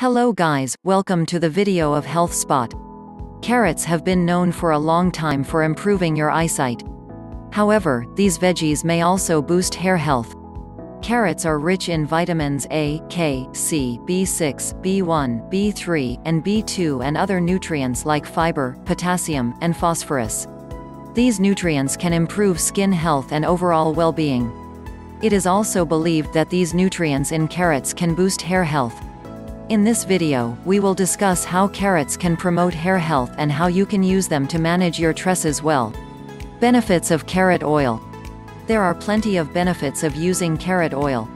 Hello guys, welcome to the video of Health Spot. Carrots have been known for a long time for improving your eyesight. However, these veggies may also boost hair health. Carrots are rich in vitamins A, K, C, B6, B1, B3, and B2 and other nutrients like fiber, potassium, and phosphorus. These nutrients can improve skin health and overall well-being. It is also believed that these nutrients in carrots can boost hair health. In this video, we will discuss how carrots can promote hair health and how you can use them to manage your tresses well. Benefits of carrot oil. There are plenty of benefits of using carrot oil.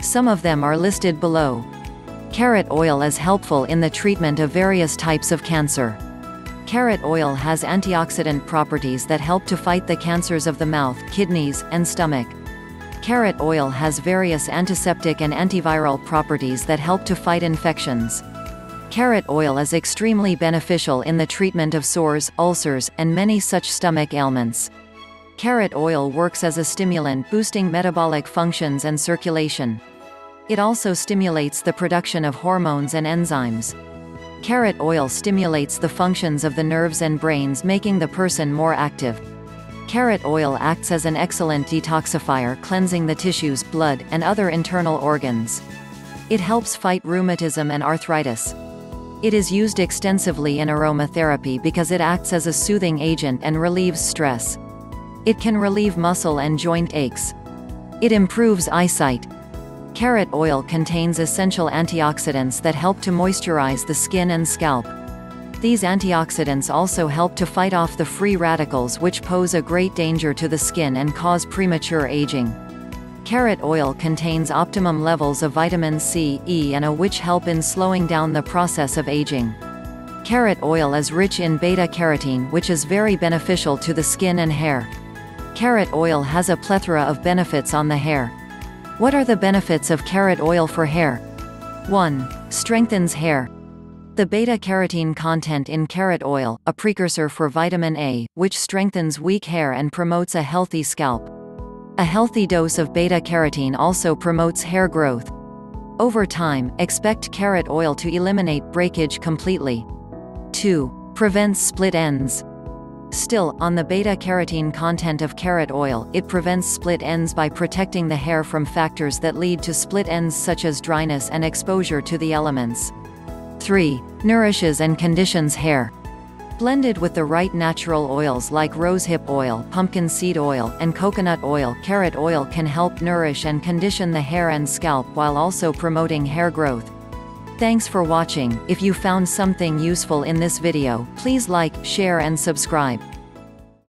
Some of them are listed below. Carrot oil is helpful in the treatment of various types of cancer. Carrot oil has antioxidant properties that help to fight the cancers of the mouth, kidneys, and stomach. Carrot oil has various antiseptic and antiviral properties that help to fight infections. Carrot oil is extremely beneficial in the treatment of sores, ulcers, and many such stomach ailments. Carrot oil works as a stimulant boosting metabolic functions and circulation. It also stimulates the production of hormones and enzymes. Carrot oil stimulates the functions of the nerves and brains making the person more active. Carrot oil acts as an excellent detoxifier cleansing the tissues, blood, and other internal organs. It helps fight rheumatism and arthritis. It is used extensively in aromatherapy because it acts as a soothing agent and relieves stress. It can relieve muscle and joint aches. It improves eyesight. Carrot oil contains essential antioxidants that help to moisturize the skin and scalp. These antioxidants also help to fight off the free radicals which pose a great danger to the skin and cause premature aging. Carrot oil contains optimum levels of vitamin C, E and A which help in slowing down the process of aging. Carrot oil is rich in beta-carotene which is very beneficial to the skin and hair. Carrot oil has a plethora of benefits on the hair. What are the benefits of carrot oil for hair? 1. Strengthens hair. The beta-carotene content in carrot oil, a precursor for vitamin A, which strengthens weak hair and promotes a healthy scalp. A healthy dose of beta-carotene also promotes hair growth. Over time, expect carrot oil to eliminate breakage completely. 2. Prevents split ends. Still, on the beta-carotene content of carrot oil, it prevents split ends by protecting the hair from factors that lead to split ends such as dryness and exposure to the elements. 3. Nourishes and conditions hair. Blended with the right natural oils like rosehip oil, pumpkin seed oil, and coconut oil, carrot oil can help nourish and condition the hair and scalp while also promoting hair growth. Thanks for watching, if you found something useful in this video, please like, share and subscribe.